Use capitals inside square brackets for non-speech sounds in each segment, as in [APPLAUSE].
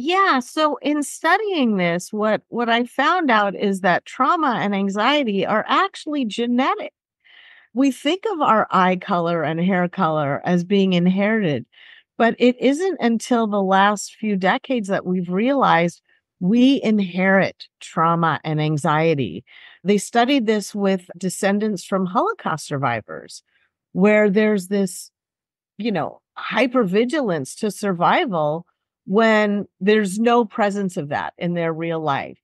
Yeah, so in studying this, what what I found out is that trauma and anxiety are actually genetic. We think of our eye color and hair color as being inherited, but it isn't until the last few decades that we've realized we inherit trauma and anxiety. They studied this with descendants from Holocaust survivors, where there's this, you know, hypervigilance to survival when there's no presence of that in their real life.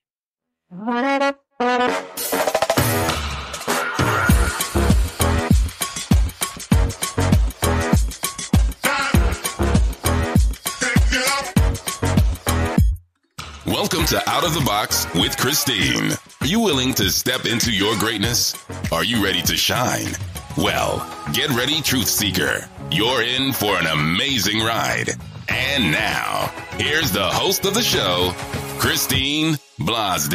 Welcome to Out of the Box with Christine. Are you willing to step into your greatness? Are you ready to shine? Well, get ready, Truth Seeker. You're in for an amazing ride. And now, here's the host of the show, Christine Blosdale.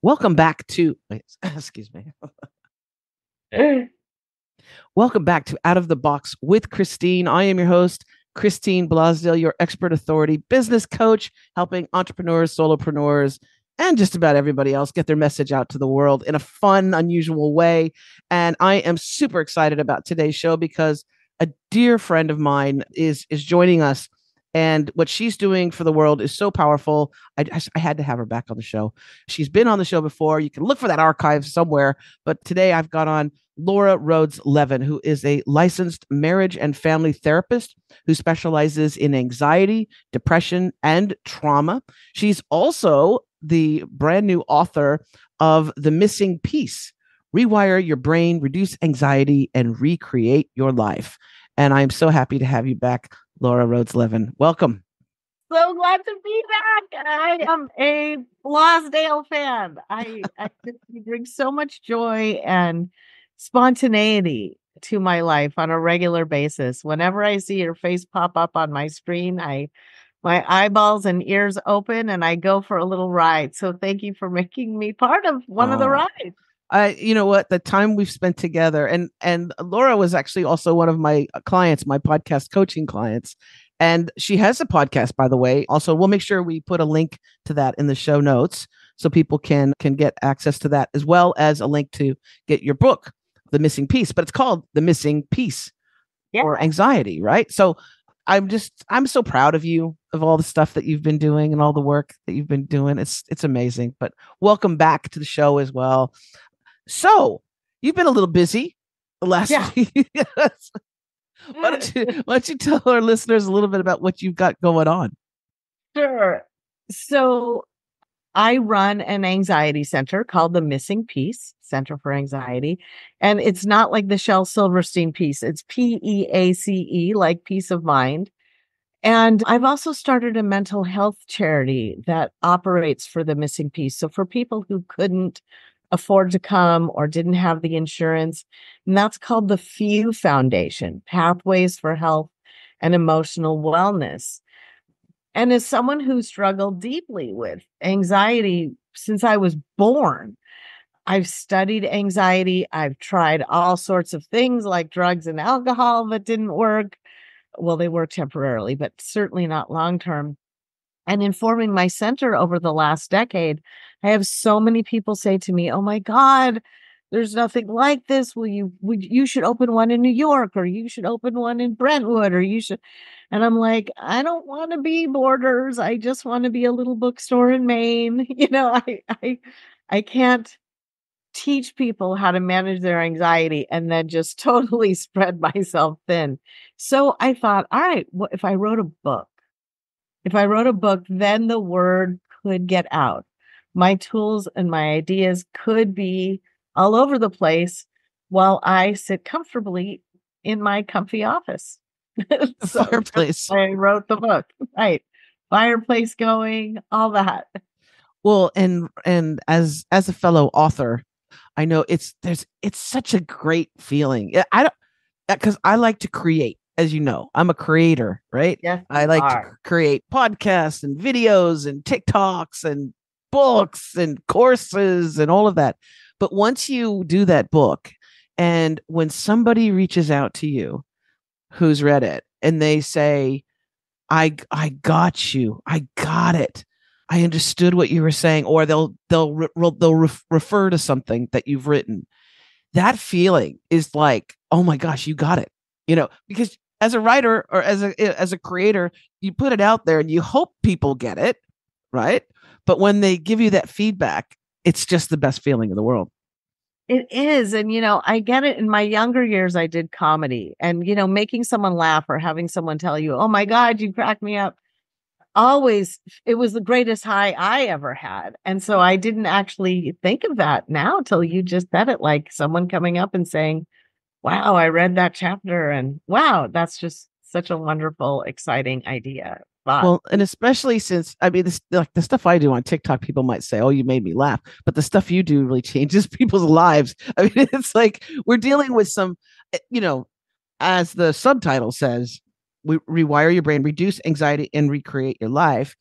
Welcome back to, [LAUGHS] excuse me. Welcome back to Out of the Box with Christine. I am your host, Christine Blosdale, your expert authority business coach, helping entrepreneurs, solopreneurs, and just about everybody else get their message out to the world in a fun, unusual way. And I am super excited about today's show because a dear friend of mine is is joining us and what she's doing for the world is so powerful. I, I, had to have her back on the show. She's been on the show before. You can look for that archive somewhere. But today I've got on Laura Rhodes Levin, who is a licensed marriage and family therapist who specializes in anxiety, depression, and trauma. She's also the brand new author of The Missing Peace Rewire Your Brain, Reduce Anxiety, and Recreate Your Life. And I'm so happy to have you back, Laura Rhodes Levin. Welcome. So glad to be back. I am a Blosdale fan. I, I bring so much joy and spontaneity to my life on a regular basis. Whenever I see your face pop up on my screen, I my eyeballs and ears open and I go for a little ride. So thank you for [LAUGHS] making me part of one oh. of the rides. I, you know what, the time we've spent together, and and Laura was actually also one of my uh, clients, my podcast coaching clients, and she has a podcast, by the way. Also, we'll make sure we put a link to that in the show notes so people can can get access to that, as well as a link to get your book, The Missing Peace. But it's called The Missing Peace yeah. or Anxiety, right? So I'm just I'm so proud of you of all the stuff that you've been doing and all the work that you've been doing. It's it's amazing. But welcome back to the show as well. So you've been a little busy the last yeah. [LAUGHS] why, don't you, [LAUGHS] why don't you tell our listeners a little bit about what you've got going on? Sure. So I run an anxiety center called the Missing Peace Center for Anxiety. And it's not like the Shel Silverstein piece, it's P E A C E, like peace of mind. And I've also started a mental health charity that operates for the missing peace. So for people who couldn't afford to come or didn't have the insurance. And that's called the PHEW Foundation, Pathways for Health and Emotional Wellness. And as someone who struggled deeply with anxiety since I was born, I've studied anxiety. I've tried all sorts of things like drugs and alcohol that didn't work. Well, they work temporarily, but certainly not long term. And informing my center over the last decade, I have so many people say to me, "Oh my God, there's nothing like this. Will you? Would you should open one in New York, or you should open one in Brentwood, or you should." And I'm like, I don't want to be Borders. I just want to be a little bookstore in Maine. [LAUGHS] You know, I I I can't teach people how to manage their anxiety and then just [LAUGHS] totally spread myself thin. So I thought, all right, well, if I wrote a book, if I wrote a book, then the word could get out my tools and my ideas could be all over the place while I sit comfortably in my comfy office. [LAUGHS] so Fireplace. I wrote the book. [LAUGHS] Right. Fireplace going, all that. Well, and and as as a fellow author, I know it's there's it's such a great feeling. I don't because I like to create, as you know. I'm a creator, right? Yeah, I like are. to create podcasts and videos and TikToks and books and courses and all of that. But once you do that book And when somebody reaches out to you who's read it and they say, I I got you. I got it. I understood what you were saying or they'll they'll re- they'll ref- refer to something that you've written. That feeling is like, "Oh my gosh, you got it." You know, because as a writer or as a eh, as a creator, you put it out there and you hope people get it, right? But when they give you that feedback, it's just the best feeling in the world. It is. And, you know, I get it. In my younger years, I did comedy and, you know, making someone laugh or having someone tell you, oh my God, you cracked me up. Always, it was the greatest high I ever had. And so I didn't actually think of that now till you just said it like someone coming up and saying, wow, I read that chapter and wow, that's just such a wonderful, exciting idea. Well, and especially since I mean, this like the stuff I do on TikTok, people might say, "Oh, you made me laugh," but the stuff you do really [LAUGHS] changes people's lives. I mean, it's like we're dealing with some, eh, you know, as the subtitle says, we rewire your brain, reduce anxiety, and recreate your life.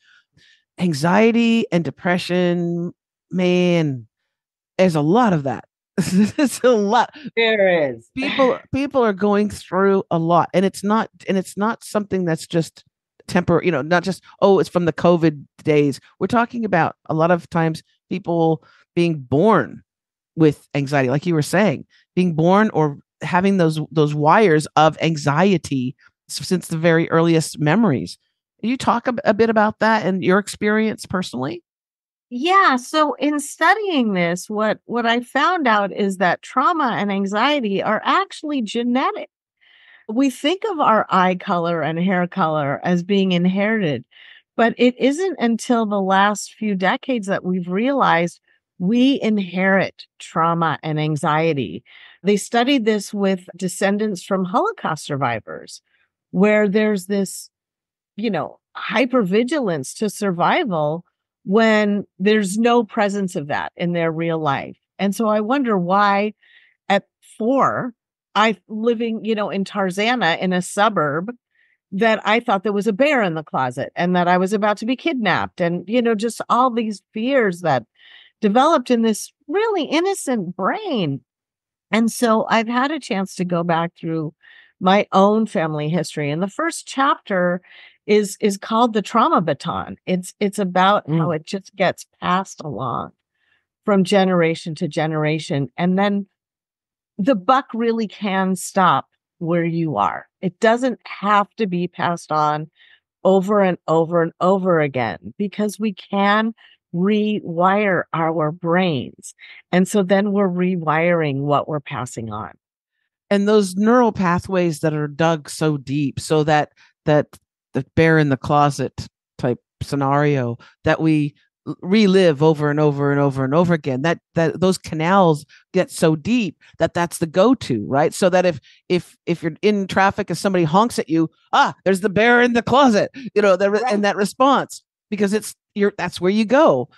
Anxiety and depression, man, there's a lot of that. [LAUGHS] There's a lot. There is people. People are going through a lot, and it's not, and it's not something that's just temporary, you know, not just, oh, it's from the COVID days. We're talking about a lot of times people being born with anxiety, like you were saying, being born or having those those wires of anxiety since the very earliest memories. Can you talk a, a bit about that and your experience personally? Yeah, so in studying this, what what I found out is that trauma and anxiety are actually genetic. We think of our eye color and hair color as being inherited, but it isn't until the last few decades that we've realized we inherit trauma and anxiety. They studied this with descendants from Holocaust survivors, where there's this, you know, hypervigilance to survival when there's no presence of that in their real life. And so I wonder why at four, I living, you know, in Tarzana in a suburb that I thought there was a bear in the closet and that I was about to be kidnapped and, you know, just all these fears that developed in this really innocent brain. And so I've had a chance to go back through my own family history. And the first chapter is is called the trauma baton. It's it's about mm. how it just gets passed along from generation to generation. And then the buck really can stop where you are. It doesn't have to be passed on over and over and over again because we can rewire our brains. And so then we're rewiring what we're passing on. And those neural pathways that are dug so deep so that that the bear in the closet type scenario that we relive over and over and over and over again that that those canals get so deep that that's the go-to right? So that if if if you're in traffic and somebody honks at you ah there's the bear in the closet you know the, right. and that response because it's you're that's where you go.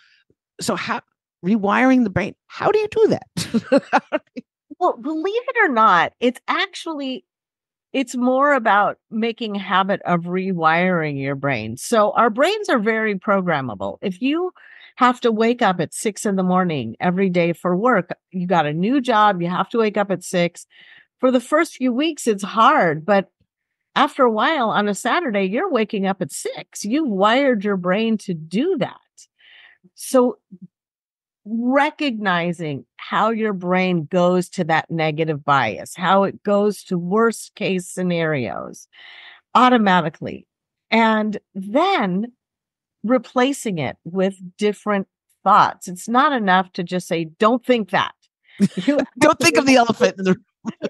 So how rewiring the brain how do you do that [LAUGHS] well believe it or not it's actually it's more about making habit of rewiring your brain. So our brains are very programmable. If you have to wake up at six in the morning every day for work, you got a new job, you have to wake up at six. For the first few weeks, it's hard, but after a while on a Saturday, you're waking up at six. You've wired your brain to do that. So recognizing how your brain goes to that negative bias, how it goes to worst case scenarios automatically, and then replacing it with different thoughts. It's not enough to just say, don't think that. [LAUGHS] don't think of the elephant in the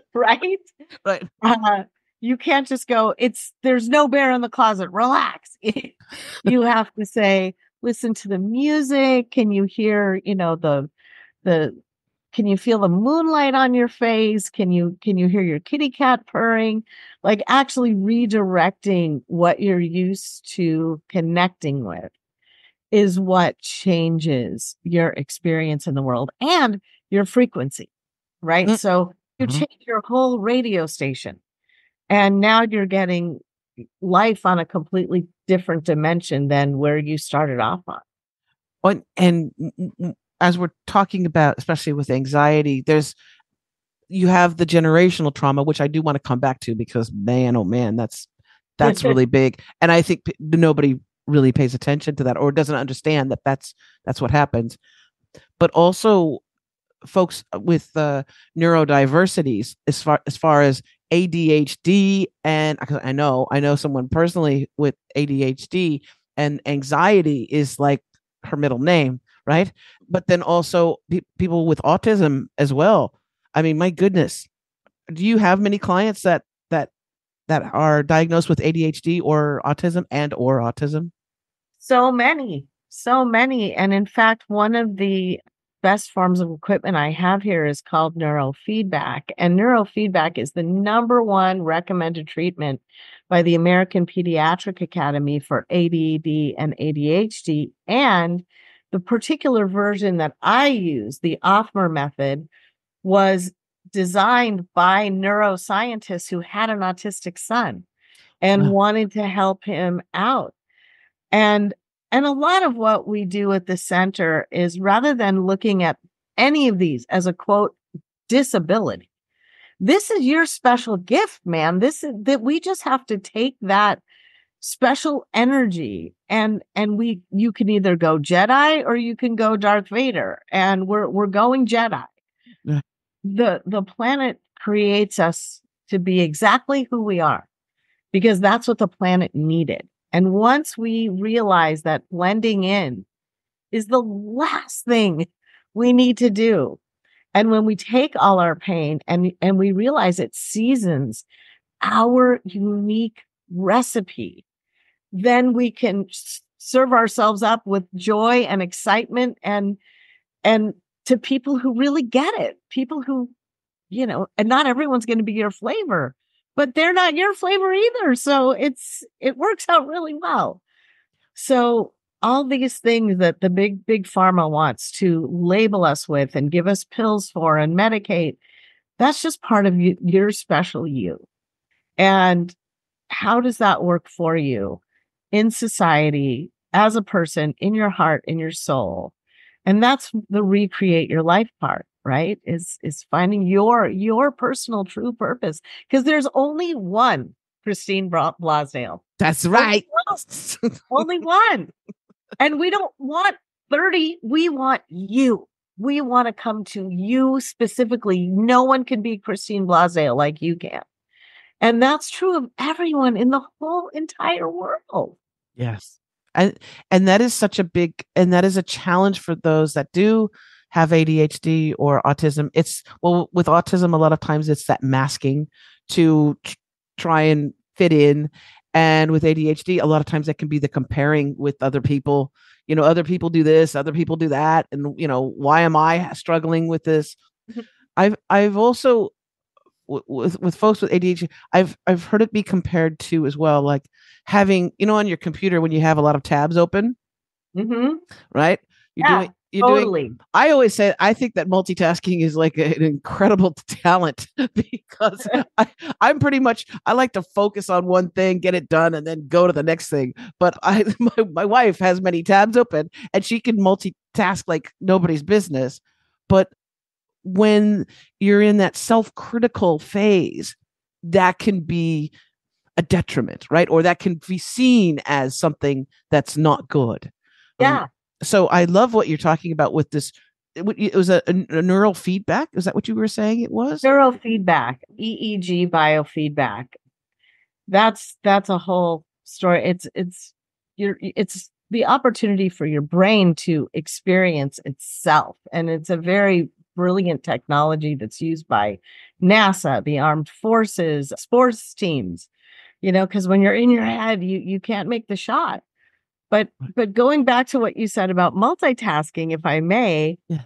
[LAUGHS] right? Right. Uh, you can't just go, it's there's no bear in the closet. Relax. [LAUGHS] you have to say, listen to the music? Can you hear, you know, the the can you feel the moonlight on your face? Can you can you hear your kitty cat purring? Like actually redirecting what you're used to connecting with is what changes your experience in the world and your frequency, right? Mm-hmm. So you mm-hmm. change your whole radio station and now you're getting life on a completely different dimension than where you started off on. And, and as we're talking about, especially with anxiety, there's you have the generational trauma, which I do want to come back to because man, oh man, that's that's [LAUGHS] really big. And I think p- nobody really pays attention to that or doesn't understand that that's that's what happens. But also, folks with uh, neurodiversities, as far as far as ADHD, and I know I know someone personally with ADHD, and anxiety is like her middle name, right? But then also pe- people with autism as well. I mean, my goodness, do you have many clients that that that are diagnosed with ADHD or autism and or autism? So many, so many, and in fact, one of the best forms of equipment I have here is called neurofeedback. And neurofeedback is the number one recommended treatment by the American Pediatric Academy for ADD and ADHD. And the particular version that I use, the Othmer method, was designed by neuroscientists who had an autistic son and wow. wanted to help him out. And and a lot of what we do at the center is rather than looking at any of these as a quote disability, this is your special gift, man. This is that we just have to take that special energy and and we you can either go Jedi or you can go Darth Vader and we're we're going Jedi. Yeah. The the planet creates us to be exactly who we are because that's what the planet needed. And once we realize that blending in is the last thing we need to do and when we take all our pain and, and we realize it seasons our unique recipe, then we can serve ourselves up with joy and excitement and, and to people who really get it, people who, you know, and not everyone's going to be your flavor, but they're not your flavor either. So it's, it works out really well. So all these things that the big, big pharma wants to label us with and give us pills for and medicate, that's just part of you, your special you. And how does that work for you in society, as a person, in your heart, in your soul? And that's the recreate your life part, right? Is is finding your your personal true purpose. Because there's only one Christine Blosdale. That's right. only one and we don't want 30. We want you. We want to come to you specifically. No one can be Christine Blosdale like you can. And that's true of everyone in the whole entire world. Yes. And and that is such a big and that is a challenge for those that do have ADHD or autism. It's well with autism a lot of times it's that masking to try and fit in and with ADHD, a lot of times that can be the comparing with other people. You know, other people do this, other people do that, and you know, why am I struggling with this? Mm-hmm. I've I've also with with folks with ADHD, I've I've heard it be compared to as well, like having you know on your computer when you have a lot of tabs open, mm-hmm. right? You're yeah. doing you're totally. Doing, I always say I think that multitasking is like an incredible [LAUGHS] talent [LAUGHS] because [LAUGHS] I, I'm pretty much I like to focus on one thing, get it done, and then go to the next thing. But I my, my wife has many tabs open and she can multitask like nobody's business. But when you're in that self-critical phase, that can be a detriment, right? Or that can be seen as something that's not good. Yeah. Um, so I love what you're talking about with this. It, was a, a, neural feedback. Is that what you were saying? It was neural feedback, EEG biofeedback. That's that's a whole story. It's it's your it's the opportunity for your brain to experience itself, and it's a very brilliant technology that's used by NASA, the armed forces, sports teams. You know, because when you're in your head, you you can't make the shot but but going back to what you said about multitasking, if I may, yeah.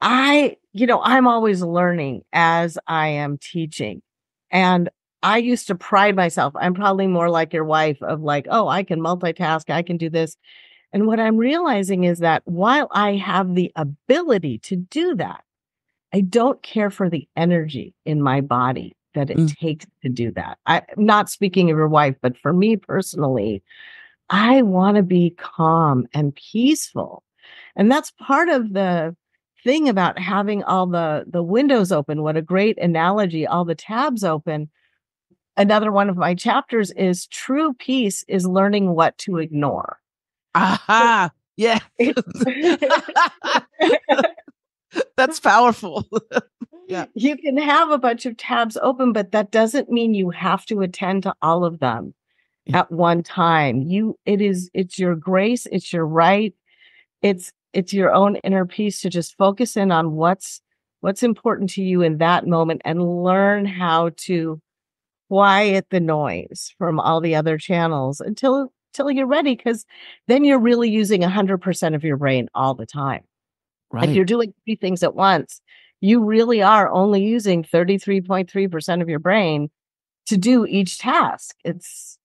I, you know, I'm always learning as I am teaching. And I used to pride myself. I'm probably more like your wife of like, oh, I can multitask, I can do this. And what I'm realizing is that while I have the ability to do that, I don't care for the energy in my body that it mm. takes to do that. I'm not speaking of your wife, but for me personally, I want to be calm and peaceful. And that's part of the thing about having all the the windows open what a great analogy all the tabs open another one of my chapters is true peace is learning what to ignore aha yeah. [LAUGHS] That's powerful. [LAUGHS] Yeah. You can have a bunch of tabs open but that doesn't mean you have to attend to all of them yeah. at one time. You it is it's your grace it's your right it's it's your own inner peace to just focus in on what's what's important to you in that moment and learn how to quiet the noise from all the other channels until until you're ready because then you're really using 100% of your brain all the time right. if you're doing three things at once you really are only using 33.3% of your brain to do each task it's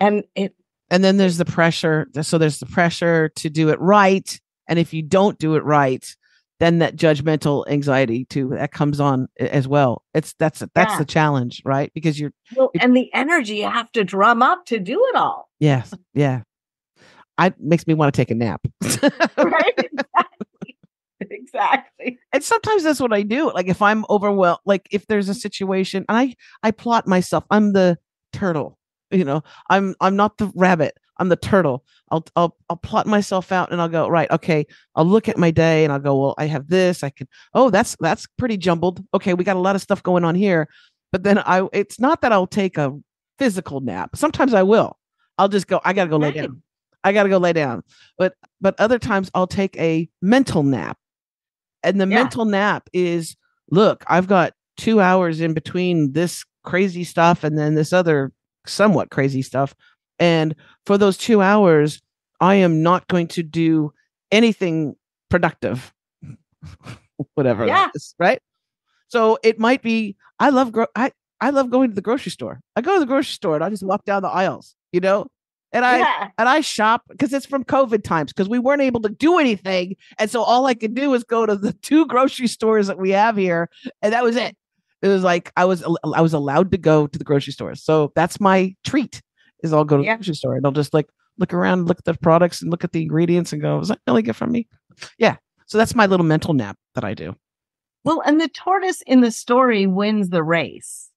and it and then there's the pressure so there's the pressure to do it right and if you don't do it right then that judgmental anxiety too that comes on as well. It's that's that's yeah. the challenge right? Because you're, well, you're, and the energy you have to drum up to do it all. Yes yeah. I makes me want to take a nap. [LAUGHS] [LAUGHS] Right exactly. exactly. And sometimes that's what i do like if i'm overwhelmed like if there's a situation and i i plot myself i'm the turtle you know? I'm i'm not the rabbit i'm the turtle. I'll i'll i'll plot myself out and i'll go right okay i'll look at my day and i'll go well i have this i can oh that's that's pretty jumbled. Okay we got a lot of stuff going on here but then i it's not that i'll take a physical nap. Sometimes i will. I'll just go i gotta go lay down. I gotta go lay down. But but other times i'll take a mental nap. And the yeah. mental nap is look i've got two hours in between this crazy stuff and then this other somewhat crazy stuff. And for those two hours, I am not going to do anything productive, [LAUGHS] whatever yeah. Is, right? So it might be I love gro- I I love going to the grocery store. I go to the grocery store and I just walk down the aisles, you know, and I yeah. and I shop because it's from COVID times because we weren't able to do anything, and so all I could do was go to the [LAUGHS] two grocery stores that we have here, and that was it it was like I was I was allowed to go to the grocery store. So that's my treat. Is I'll go to yeah. the grocery store and I'll just like look around, look at the products and look at the ingredients and go, is that really good for me? Yeah. So that's my little mental nap that I do. Well, and the tortoise in the story wins the race.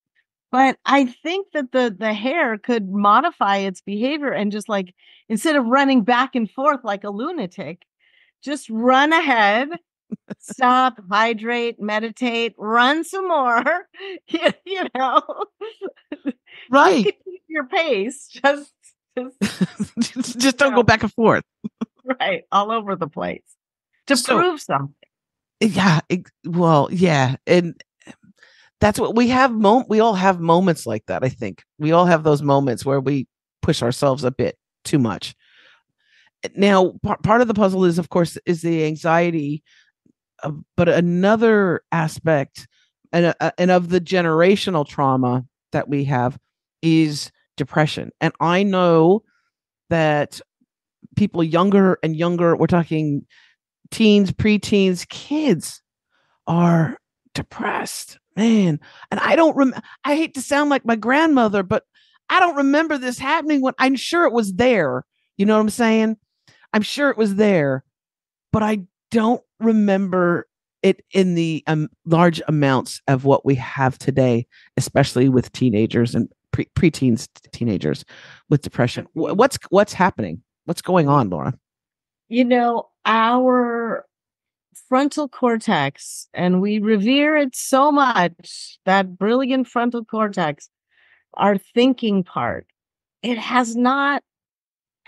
But I think that the the hare could modify its behavior and just like instead of running back and forth like a lunatic, just run ahead [LAUGHS] stop, hydrate, meditate, run some more. [LAUGHS] you, you know, right? [LAUGHS] Keep your pace. [LAUGHS] Just, just, just don't know. go back and forth. right, all over the place to so, prove something. Yeah. It, well, yeah, and that's what we have. Mom- we all have moments like that. I think we all have those moments where we push ourselves a bit too much. Now, p- part of the puzzle is, of course, is the anxiety but another aspect and, uh, and of the generational trauma that we have is depression. And I know that people younger and younger, we're talking teens, preteens, kids are depressed, man. And I don't rem- I hate to sound like my grandmother, but I don't remember this happening when I'm sure it was there. You know what I'm saying? I'm sure it was there, but I don't remember it in the um, large amounts of what we have today, especially with teenagers and pre- preteens, teenagers with depression. What's what's happening? What's going on, Laura? You know, our frontal cortex, and we revere it so much. That brilliant frontal cortex, our thinking part, it has not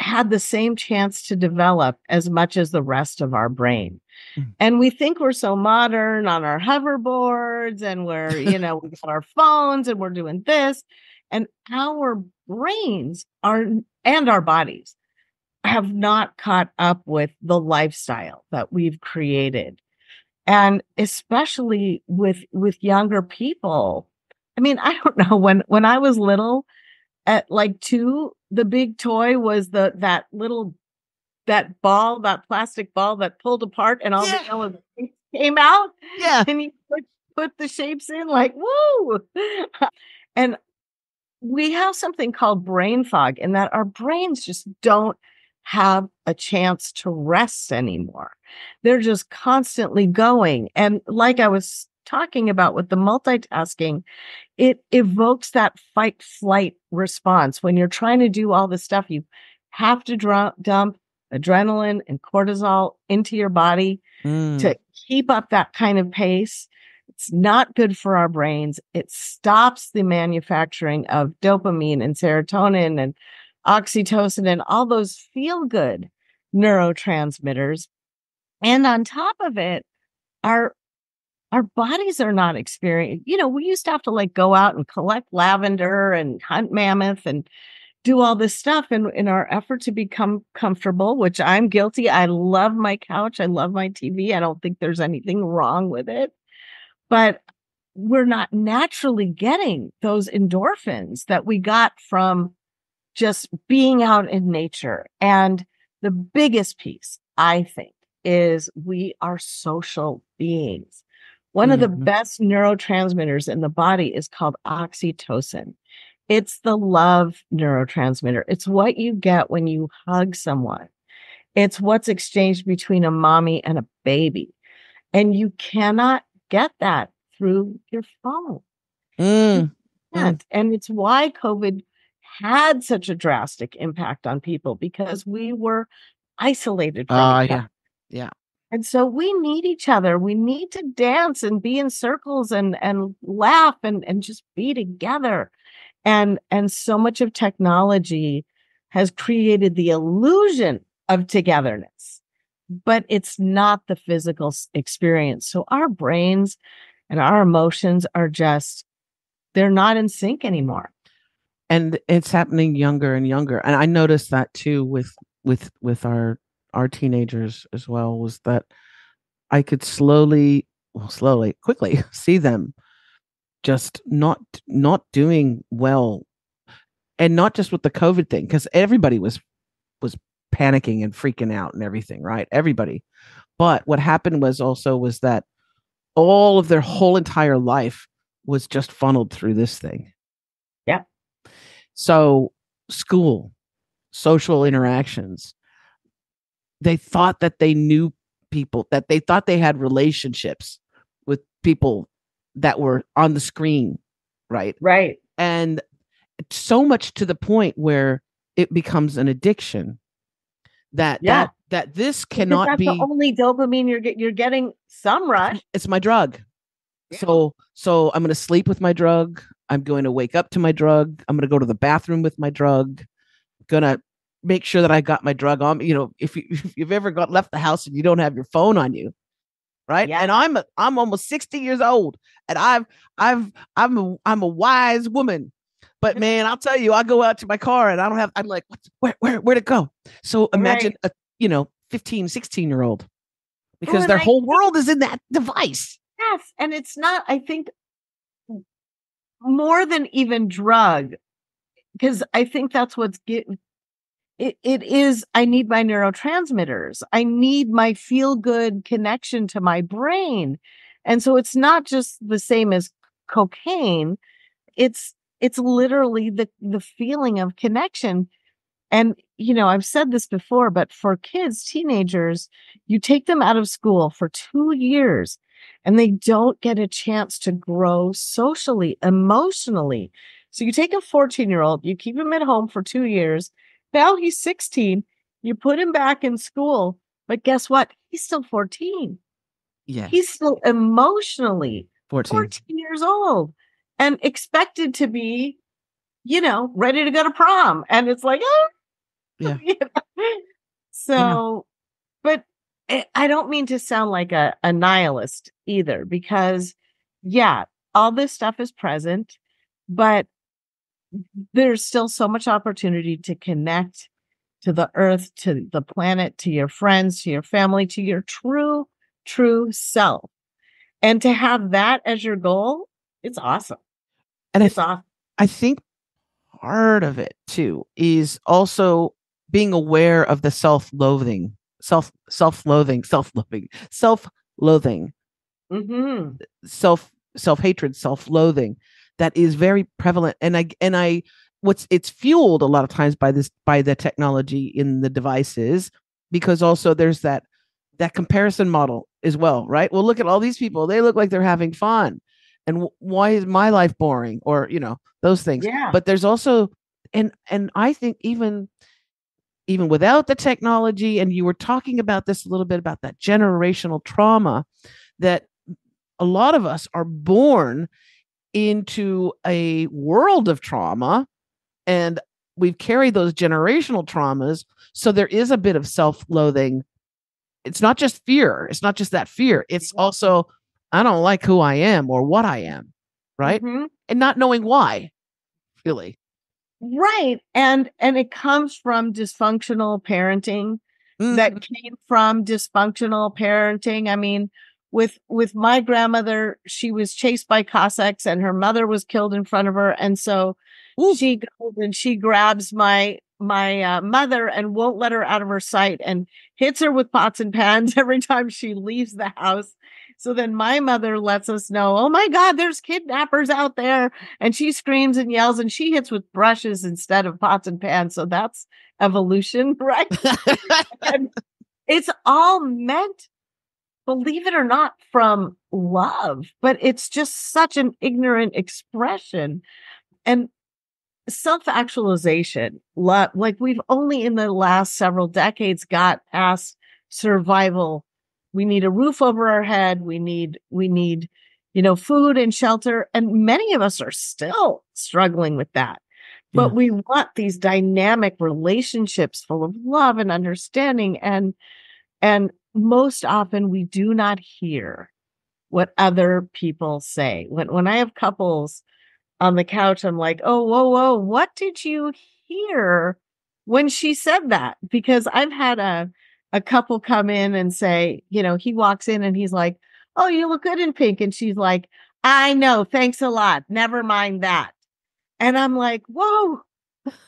had the same chance to develop as much as the rest of our brain. Mm. And we think we're so modern on our hoverboards and we're, you know, [LAUGHS] got our phones and we're doing this. And our brains are, and our bodies have not caught up with the lifestyle that we've created. And especially with, with younger people. I mean, I don't know when, when I was little at like two, the big toy was the, that little that ball, that plastic ball that pulled apart and all yeah. the yellow [LAUGHS] came out. Yeah. And you put, put the shapes in like, woo. [LAUGHS] and we have something called brain fog in that our brains just don't have a chance to rest anymore. They're just constantly going. And like I was talking about with the multitasking, it evokes that fight flight response. When you're trying to do all the stuff, you have to dr- dump adrenaline and cortisol into your body mm. to keep up that kind of pace. It's not good for our brains. It stops the manufacturing of dopamine and serotonin and oxytocin and all those feel good neurotransmitters. And on top of it, our our bodies are not experiencing, you know, we used to have to like go out and collect lavender and hunt mammoth and do all this stuff in, in our effort to become comfortable, which I'm guilty. I love my couch. I love my TV. I don't think there's anything wrong with it. But we're not naturally getting those endorphins that we got from just being out in nature. And the biggest piece, I think, is we are social beings. One mm-hmm. of the mm-hmm. best neurotransmitters in the body is called oxytocin. It's the love neurotransmitter. It's what you get when you hug someone. It's what's exchanged between a mommy and a baby. And you cannot get that through your phone. Mm. And, and it's why COVID had such a drastic impact on people because we were isolated from uh, yeah. Yeah. And so we need each other. We need to dance and be in circles and and laugh and and just be together. And and so much of technology has created the illusion of togetherness, but it's not the physical experience. So our brains and our emotions are just they're not in sync anymore. And it's happening younger and younger. And I noticed that too with with with our our teenagers as well was that I could slowly, well, slowly, quickly [LAUGHS] see them just not not doing well, and not just with the COVID thing, because everybody was was panicking and freaking out and everything, right? Everybody. But what happened was also was that all of their whole entire life was just funneled through this thing. Yeah. So school, social interactions, they thought that they knew people, that they thought they had relationships with people that were on the screen, right? Right. And so much to the point where it becomes an addiction that yeah. that that this cannot that's be the only dopamine you're get, you're getting some rush. It's my drug. Yeah. So so I'm going to sleep with my drug. I'm going to wake up to my drug. I'm going to go to the bathroom with my drug. Going to make sure that I got my drug on. You know, if, you, [LAUGHS] if you've ever got left the house and you don't have your phone on you, right? Yeah. And I'm a, I'm almost 60 years old, and I've I've I'm a, I'm a wise woman. But man, I'll tell you, I go out to my car and I don't have. I'm like, where where where'd it go? So imagine right. a you know 15, 16 year old because their I whole world is in that device. Yes, and it's not. I think more than even drug because I think that's what's get, it, it is i need my neurotransmitters i need my feel good connection to my brain and so it's not just the same as cocaine it's it's literally the the feeling of connection and you know i've said this before but for kids teenagers you take them out of school for 2 years and they don't get a chance to grow socially emotionally so you take a 14 year old you keep him at home for 2 years now he's 16. You put him back in school, but guess what? He's still 14. Yeah. He's still emotionally 14. 14 years old and expected to be, you know, ready to go to prom. And it's like, oh, [LAUGHS] yeah. So, yeah. but I don't mean to sound like a, a nihilist either, because yeah, all this stuff is present, but there's still so much opportunity to connect to the earth, to the planet, to your friends, to your family, to your true, true self. And to have that as your goal, it's awesome. And I, awesome. I think part of it too is also being aware of the self-loathing, self self-loathing, self-loathing, self-loathing, mm-hmm. self self-hatred, self-loathing that is very prevalent. And i and i what's it's fueled a lot of times by this by the technology in the devices because also there's that that comparison model as well right? Well look at all these people. They look like they're having fun and w- why is my life boring? Or you know those things. Yeah. but there's also and and i think even even without the technology and you were talking about this a little bit about that generational trauma that a lot of us are born into a world of trauma and we've carried those generational traumas so there is a bit of self-loathing. It's not just fear. It's not just that fear. It's mm-hmm. also i don't like who i am or what i am right Mhm. and not knowing why really Right. And and it comes from dysfunctional parenting Mm-hmm. that came from dysfunctional parenting. I mean, with with my grandmother, she was chased by Cossacks and her mother was killed in front of her. And so Ooh. she goes and she grabs my my uh, mother and won't let her out of her sight and hits her with pots and pans [LAUGHS] every time she leaves the house. So then my mother lets us know, oh my God, there's kidnappers out there. And she screams and yells and she hits with brushes instead of pots and pans. So that's evolution, [LAUGHS] right? it's all meant, believe it or not, from love, but it's just such an ignorant expression. And self actualization, like we've only in the last several decades got past survival. We need a roof over our head. We need, we need, you know, food and shelter. And many of us are still struggling with that. But Yeah. we want these dynamic relationships full of love and understanding. And, and most often we do not hear what other people say. When, when I have couples on the couch, I'm like, oh, whoa, whoa, what did you hear when she said that? Because I've had a, a couple come in and say, you know, he walks in and he's like, oh, you look good in pink. And she's like, I know. Thanks a lot. Never mind that. And I'm like, whoa,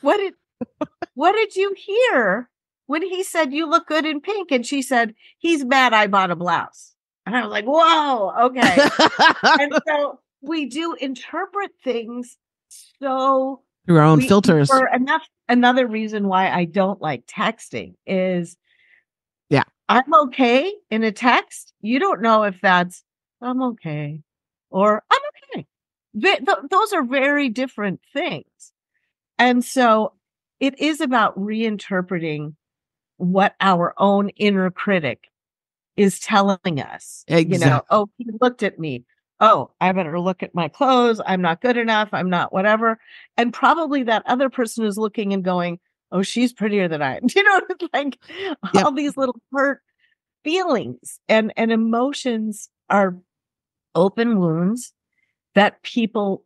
what did, what did you hear when he said you look good in pink? And she said, he's mad I bought a blouse. And I was like, whoa, okay. and [LAUGHS] so we do interpret things so through our own we- filters that's another reason why I don't like texting is. I'm okay in a text. You don't know if that's I'm okay or I'm okay. Ve- th- those are very different things. And so it is about reinterpreting what our own inner critic is telling us. You know, oh, he looked at me. Oh, I better look at my clothes. I'm not good enough. I'm not whatever. And probably that other person is looking and going, oh, she's prettier than I am. [LAUGHS] You know, like Yep. all these little hurt feelings and, and emotions are open wounds that people,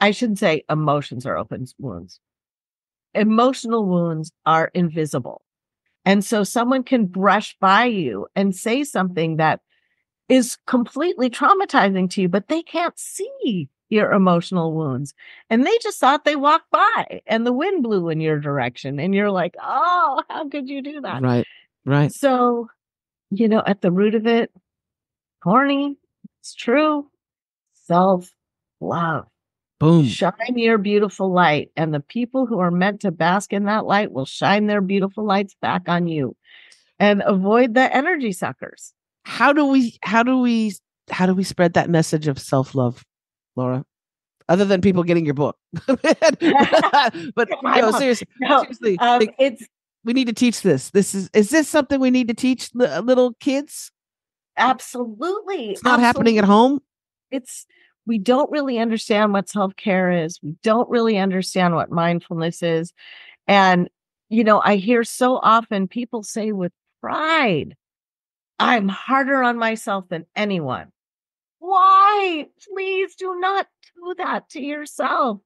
I shouldn't say emotions are open wounds. Emotional wounds are invisible. And so someone can brush by you and say something that is completely traumatizing to you, but they can't see your emotional wounds. And they just thought they walked by and the wind blew in your direction. And you're like, oh, how could you do that? right right So, you know, at the root of it, corny, it's true, self love. boom Shine your beautiful light, and the people who are meant to bask in that light will shine their beautiful lights back on you and avoid the energy suckers. how do we how do we how do we spread that message of self-love laura other than people getting your book. [LAUGHS] But [LAUGHS] no, seriously No, seriously um, like, it's we need to teach this. This is is this something we need to teach li- little kids? Absolutely it's not happening at home? it's we don't really understand what self-care is. We don't really understand what mindfulness is. And you know i hear so often people say with pride i'm harder on myself than anyone why? Please do not do that to yourself.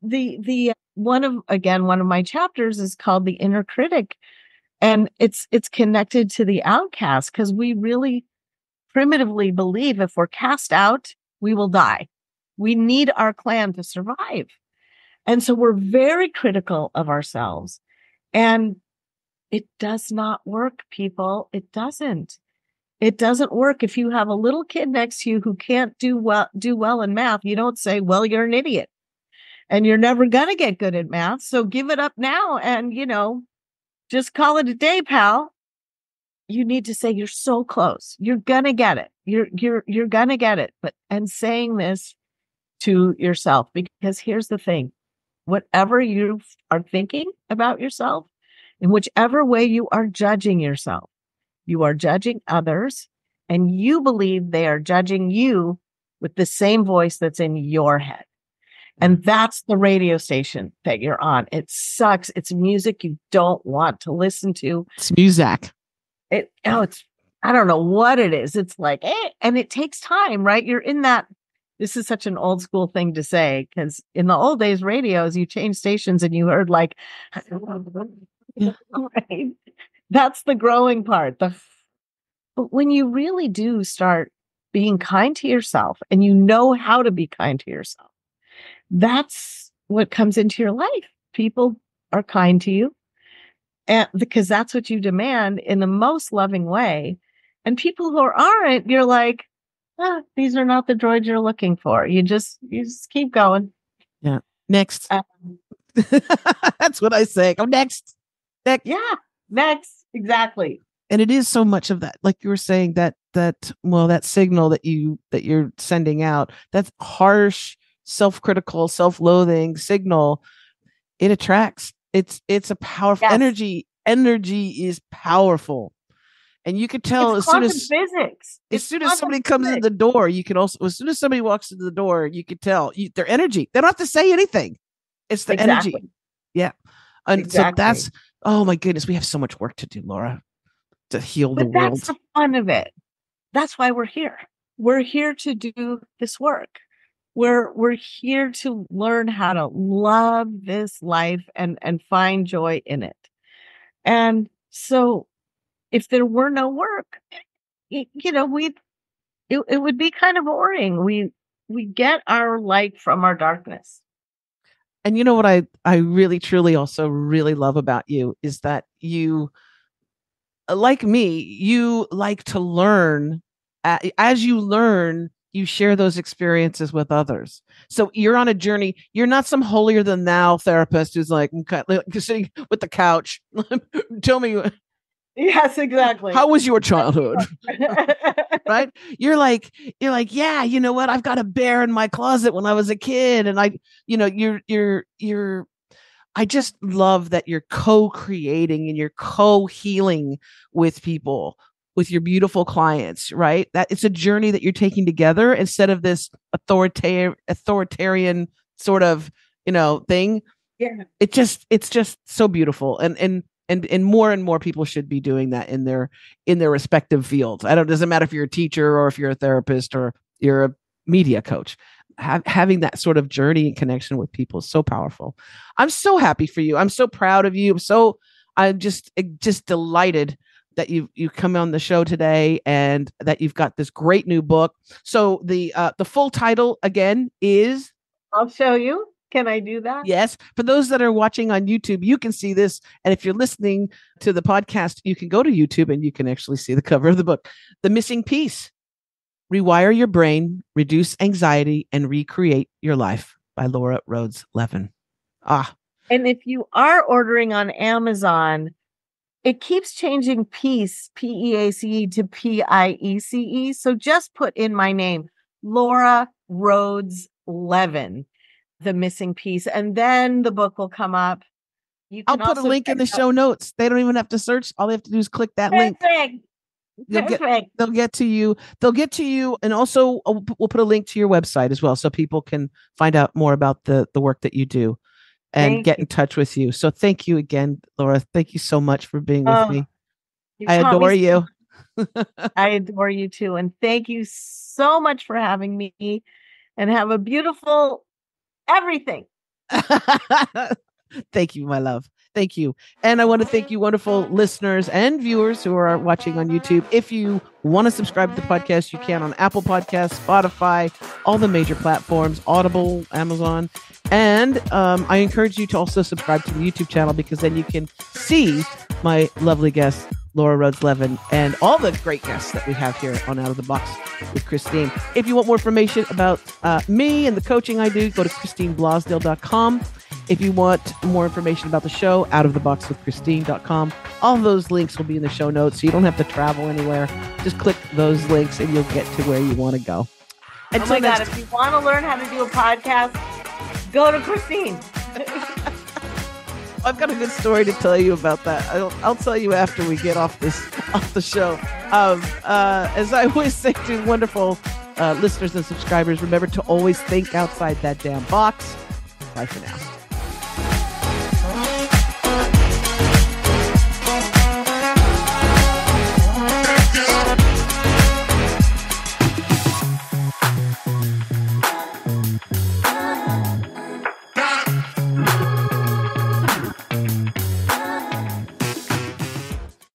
The the uh, one of again one of my chapters is called the inner critic and it's it's connected to the outcast because we really primitively believe if we're cast out we will die. We need our clan to survive. And so we're very critical of ourselves and it does not work people. It doesn't it doesn't work if you have a little kid next to you who can't do well do well in math you don't say well you're an idiot and you're never going to get good at math. So give it up now and, you know, just call it a day, pal. You need to say you're so close. You're going to get it. You're, you're, you're going to get it. But, and saying this to yourself, because here's the thing whatever you are thinking about yourself, in whichever way you are judging yourself, you are judging others and you believe they are judging you with the same voice that's in your head. And that's the radio station that you're on. It sucks. It's music you don't want to listen to. It's music. It oh, it's I don't know what it is. It's like, eh, and it takes time, right? You're in that. This is such an old school thing to say because in the old days, radios, you change stations and you heard like, [LAUGHS] right? That's the growing part. The but when you really do start being kind to yourself and you know how to be kind to yourself, that's what comes into your life. People are kind to you and because that's what you demand in the most loving way. And people who aren't, you're like, ah, these are not the droids you're looking for. You just you just keep going. Yeah. Next. Um, [LAUGHS] that's what I say. Go next. Next. Yeah. Next. Exactly. And it is so much of that, like you were saying, that that well, that signal that you that you're sending out, that's harsh, self-critical, self-loathing signal, it attracts. It's it's a powerful yes. energy. Energy is powerful. And you could tell it's as soon as physics. As soon as somebody comes in the door, you can also as soon as somebody walks into the door, you could tell you, their energy. They don't have to say anything. It's the exactly. energy. Yeah. And exactly. so that's oh my goodness, we have so much work to do, Laura, to heal but the world. That's the fun of it. That's why we're here. We're here to do this work. We're we're here to learn how to love this life and and find joy in it. And so if there were no work, you, you know, we it, it would be kind of boring. We we get our light from our darkness. And you know what I I really truly also really love about you is that you uh, like me, you like to learn as you learn you share those experiences with others. So you're on a journey. You're not some holier than thou therapist who's like, sitting with the couch. [LAUGHS] Tell me Yes, exactly. How was your childhood? [LAUGHS] right? You're like, you're like, yeah, you know what? I've got a bear in my closet when I was a kid. And I, you know, you're, you're, you're, I just love that you're co-creating and you're co-healing with people, with your beautiful clients, right? That it's a journey that you're taking together instead of this authoritarian, authoritarian sort of, you know, thing. Yeah. It just, it's just so beautiful. And, and, and and more and more people should be doing that in their in their respective fields. I don't. Doesn't matter if you're a teacher or if you're a therapist or you're a media coach. Have, having that sort of journey and connection with people is so powerful. I'm so happy for you. I'm so proud of you. I'm so I'm just eh, just delighted that you you come on the show today and that you've got this great new book. So the uh, the full title again is I'll show you. Can I do that? Yes. For those that are watching on YouTube, you can see this. And if you're listening to the podcast, you can go to YouTube and you can actually see the cover of the book. The Missing Peace Rewire Your Brain, Reduce Anxiety, and Recreate Your Life by Laura Rhodes Levin. Ah. And if you are ordering on Amazon, it keeps changing piece, P E A C E, to P I E C E. So just put in my name, Laura Rhodes Levin the missing peace, and then the book will come up. You I'll put a link in the show notes. They don't even have to search. All they have to do is click that Perfect. link. They'll get, they'll get to you. They'll get to you, and also uh, we'll put a link to your website as well, so people can find out more about the the work that you do, and thank get in touch with you. So thank you again, Laura. Thank you so much for being with oh, me. I adore you. I adore you too, and thank you so much for having me. And have a beautiful everything. [LAUGHS] thank you, my love. Thank you. And I want to thank you, wonderful listeners and viewers who are watching on YouTube. If you want to subscribe to the podcast, you can on Apple Podcasts, Spotify, all the major platforms, Audible, Amazon. And um, I encourage you to also subscribe to the YouTube channel because then you can see my lovely guests Laura Rhodes Levin, and all the great guests that we have here on Out of the Box with Christine. If you want more information about uh, me and the coaching I do, go to ChristineBlosdale.com. If you want more information about the show, out of the box with Christine.com. All those links will be in the show notes, so you don't have to travel anywhere. Just click those links and you'll get to where you want to go. Until oh my God, if you want to learn how to do a podcast, go to Christine. [LAUGHS] I've got a good story to tell you about that. I'll, I'll tell you after we get off this [LAUGHS] off the show. Um, uh, as I always say to wonderful uh, listeners and subscribers, remember to always think outside that damn box. Bye for now.